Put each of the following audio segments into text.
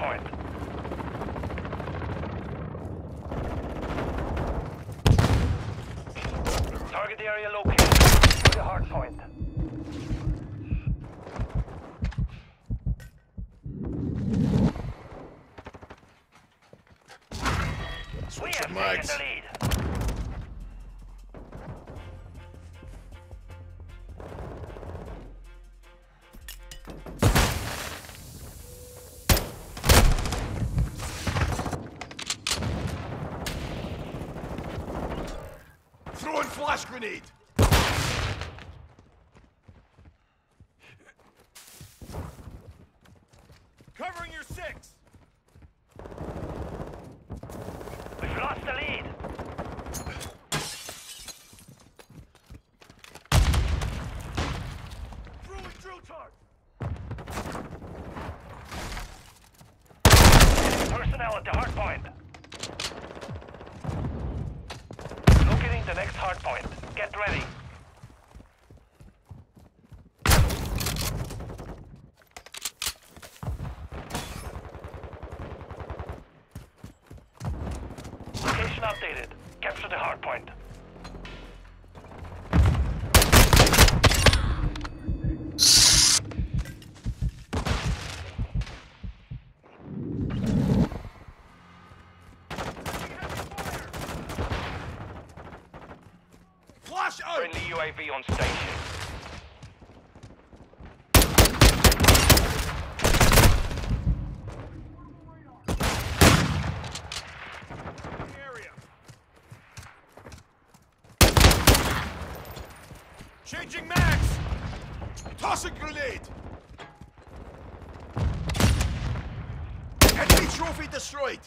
point. Target area located. For the hard point. We have taken the lead. Flash grenade! Covering your six! We've lost the lead. Throwing drill charge! Personnel at the hard point. Locating the next hard point. Get ready. Location updated. Capture the hard point. Flash out! Friendly UAV on station. area. Changing mags! Tossing grenade! Enemy trophy destroyed!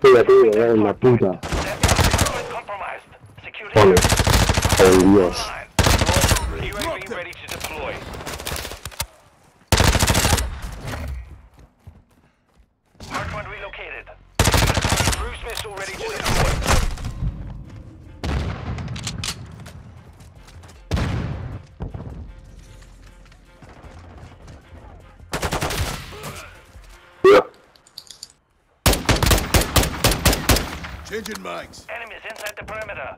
Pégate, en la puta. That compromised. Security Vale. area. Oh Dios. Online. Dropped UAV him. ready to deploy. Changing mags. Enemies inside the perimeter.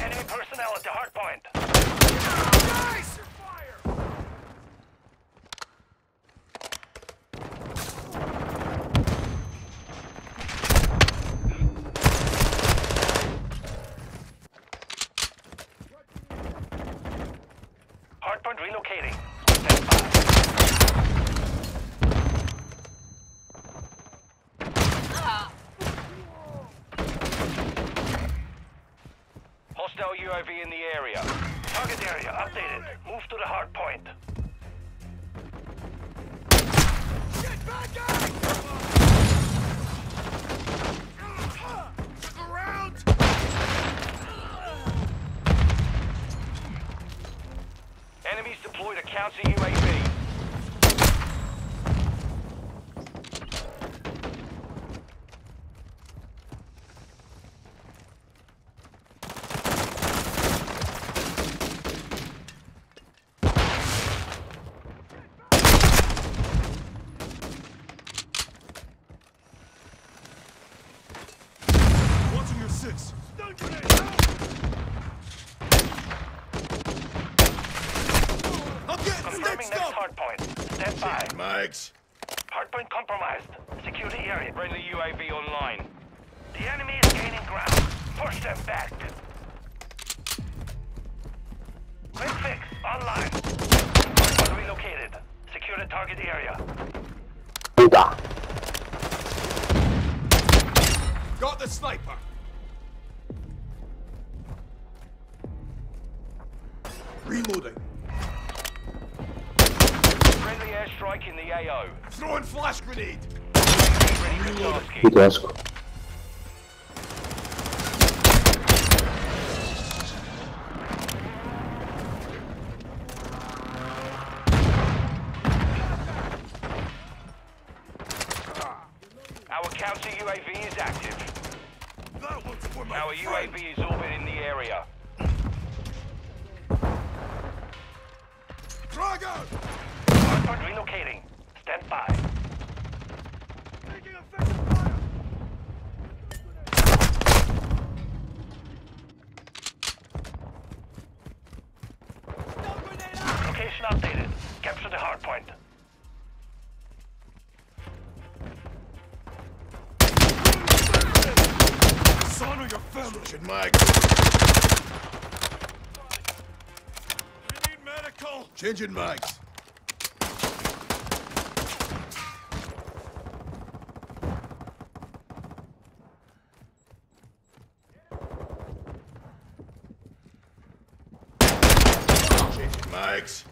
Enemy personnel at the hard point. Nice! Fire! Hardpoint relocating. Stand by. Hostile UAV in the area. Target area updated. Move to the hard point. Get back guys! Look around! Enemies deployed a counter UAV. Watching your six. Stun grenade! I'm getting Confirming stitched next up! hard point. Stand by. Mags. Hardpoint compromised. the area. Friendly UAV online. The enemy is gaining ground. Push them back. Quick fix online. Hardpoint relocated. Secure the target area. Puta. Got the sniper. Airstrike in the AO. Throwing flash grenade. Ready for tasking. Our counter UAV is active. That one's for my Our friend. UAV is orbiting the area. Frag Start relocating. Stand by. Taking effective! Location updated. Capture the hard point. Son of your family! Should Mike. You need medical! Changing mics. Mags.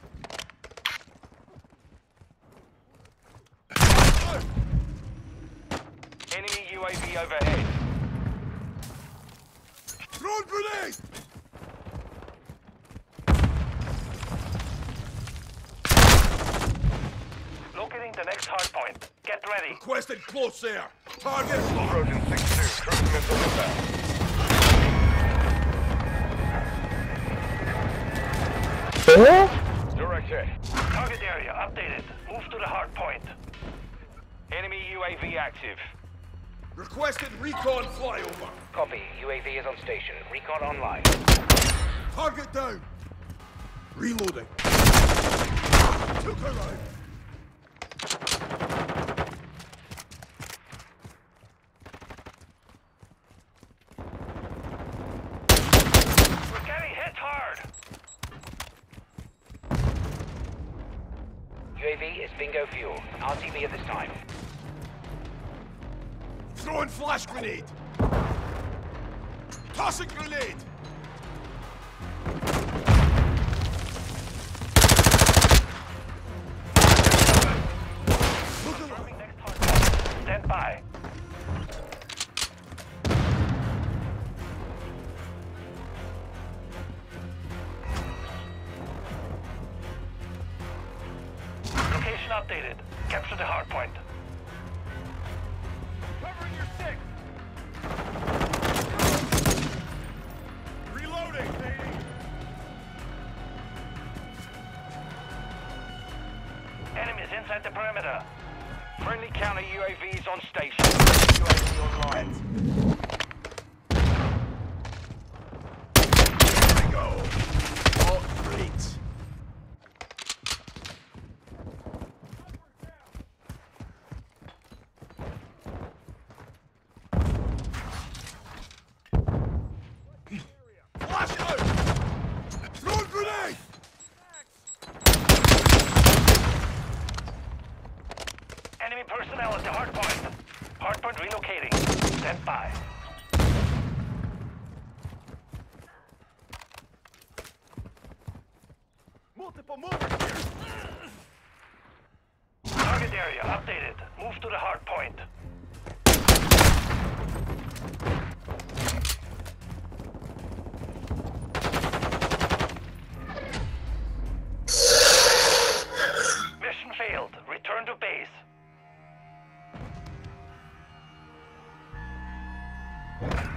Enemy UAV overhead. Throw grenade! Locating the next hardpoint. Get ready. Requested close air. Target. Trojan 6-2, cruising missile inbound. Direct hit. Target area updated. Move to the hard point. Enemy UAV active. Requested recon flyover. Copy. UAV is on station. Recon online. Target down. Reloading. Took her out. We're getting hit hard. Bingo fuel. RTB at this time. Throwing flash grenade. Tossing grenade. Look alive. Next hardpoint. Stand by. Updated. Capture the hardpoint. Covering your six. Reloading. Enemies inside the perimeter. Friendly counter UAVs on station. UAV online. Here we go. Oh, great. Flash out! Throw grenade! Enemy personnel at the hardpoint. Hardpoint relocating. Stand by. Multiple here. Target area updated. Move to the hardpoint. Mission base.